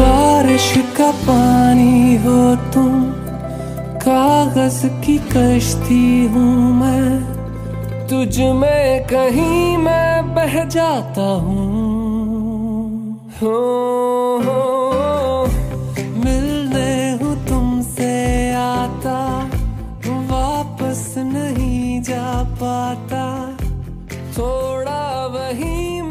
बारिश का पानी हो तुम। कागज़ की कश्ती हूँ मैं। तुझ में कहीं मैं बह जाता हूँ। हो, हो, मिलने हूँ तुमसे आता। वापस नहीं जा पाता। थोड़ा वही